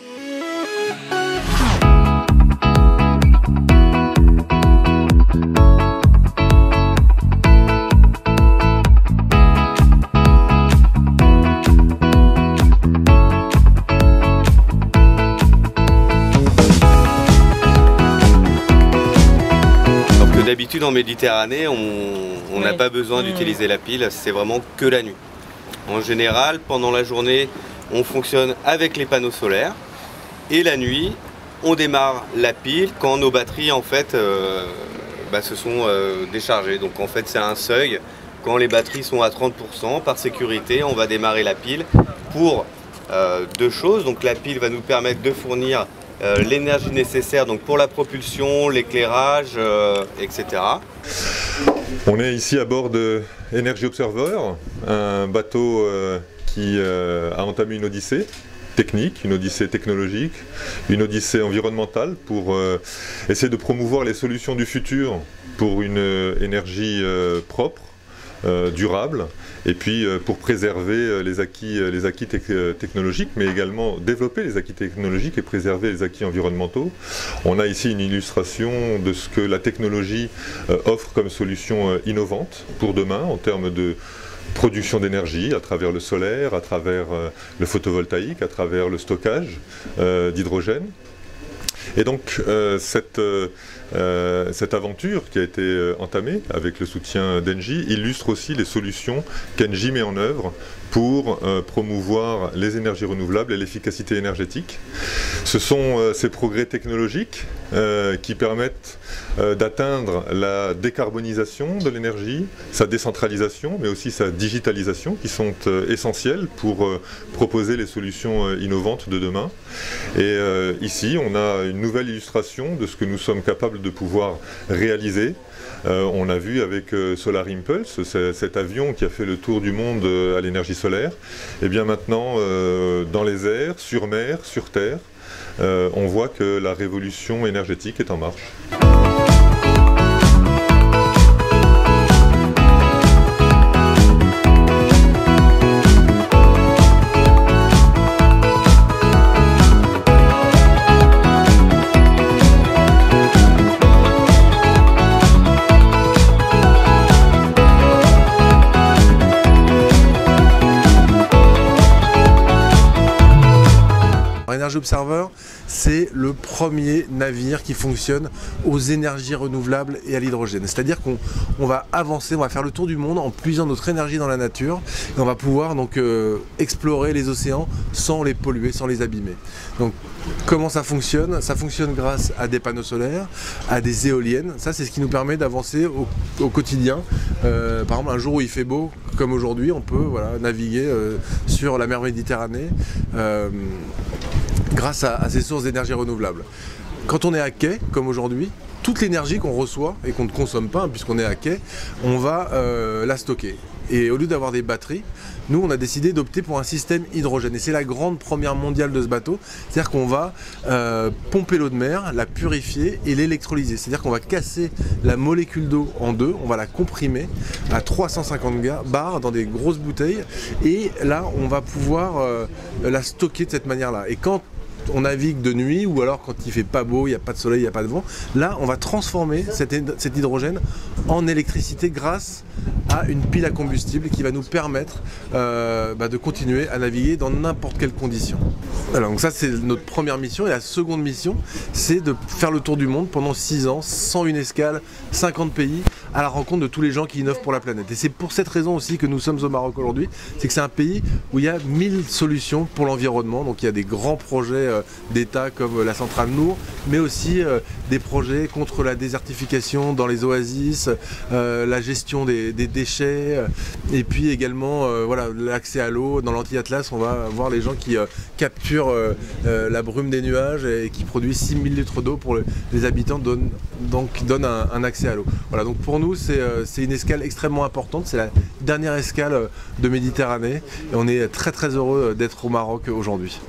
Euh, d'habitude en Méditerranée, on n'a pas besoin d'utiliser la pile, c'est vraiment que la nuit. En général, pendant la journée, on fonctionne avec les panneaux solaires et la nuit, on démarre la pile quand nos batteries en fait euh, bah, se sont euh, déchargées. Donc en fait c'est un seuil. Quand les batteries sont à 30%, par sécurité, on va démarrer la pile pour euh, deux choses. Donc la pile va nous permettre de fournir l'énergie nécessaire donc pour la propulsion, l'éclairage, etc. On est ici à bord de Energy Observer, un bateau qui a entamé une odyssée technique, une odyssée technologique, une odyssée environnementale pour euh, essayer de promouvoir les solutions du futur pour une euh, énergie euh, propre, durable, et puis pour préserver les acquis technologiques, mais également développer les acquis technologiques et préserver les acquis environnementaux. On a ici une illustration de ce que la technologie offre comme solution innovante pour demain en termes de production d'énergie à travers le solaire, à travers euh, le photovoltaïque, à travers le stockage euh, d'hydrogène. Et donc euh, cette, cette, aventure qui a été entamée avec le soutien d'Engie illustre aussi les solutions qu'Engie met en œuvre pour promouvoir les énergies renouvelables et l'efficacité énergétique. Ce sont ces progrès technologiques qui permettent euh, d'atteindre la décarbonisation de l'énergie, sa décentralisation, mais aussi sa digitalisation, qui sont euh, essentielles pour euh, proposer les solutions innovantes de demain. Et ici, on a une nouvelle illustration de ce que nous sommes capables de pouvoir réaliser on a vu avec Solar Impulse, cet avion qui a fait le tour du monde à l'énergie solaire, et bien maintenant dans les airs, sur mer, sur terre, on voit que la révolution énergétique est en marche. Energy Observer, c'est le premier navire qui fonctionne aux énergies renouvelables et à l'hydrogène. C'est-à-dire qu'on va avancer, on va faire le tour du monde en puisant notre énergie dans la nature et on va pouvoir donc euh, explorer les océans sans les polluer, sans les abîmer. Donc comment ça fonctionne? Ça fonctionne grâce à des panneaux solaires, à des éoliennes. Ça, c'est ce qui nous permet d'avancer au, quotidien. Euh, par exemple, un jour où il fait beau, comme aujourd'hui, on peut voilà, naviguer euh, sur la mer Méditerranée grâce à, ces sources d'énergie renouvelable. Quand on est à quai, comme aujourd'hui, toute l'énergie qu'on reçoit et qu'on ne consomme pas, puisqu'on est à quai, on va euh, la stocker. Et au lieu d'avoir des batteries, nous, on a décidé d'opter pour un système hydrogène. Et c'est la grande première mondiale de ce bateau. C'est-à-dire qu'on va euh, pomper l'eau de mer, la purifier et l'électrolyser. C'est-à-dire qu'on va casser la molécule d'eau en deux, on va la comprimer à 350 bars dans des grosses bouteilles. Et là, on va pouvoir euh, la stocker de cette manière-là. Et quand on navigue de nuit ou alors quand il fait pas beau, il n'y a pas de soleil, il n'y a pas de vent. Là, on va transformer cet, hydrogène en électricité grâce à une pile à combustible qui va nous permettre euh, bah, de continuer à naviguer dans n'importe quelle condition. Alors donc ça c'est notre première mission et la seconde mission c'est de faire le tour du monde pendant 6 ans, sans une escale, 50 pays à la rencontre de tous les gens qui innovent pour la planète. Et c'est pour cette raison aussi que nous sommes au Maroc aujourd'hui, c'est que c'est un pays où il y a 1000 solutions pour l'environnement. Donc il y a des grands projets euh, d'État comme la centrale Nour, mais aussi euh, des projets contre la désertification dans les oasis, euh, la gestion des, déchets, et puis également voilà l'accès à l'eau. Dans l'anti-atlas, on va voir les gens qui capturent la brume des nuages et qui produisent 6000 litres d'eau pour les habitants, donc donnent un, un accès à l'eau. Voilà, donc pour nous, euh, c'est une escale extrêmement importante. C'est la dernière escale euh, de Méditerranée. Et on est très très heureux euh, d'être au Maroc aujourd'hui.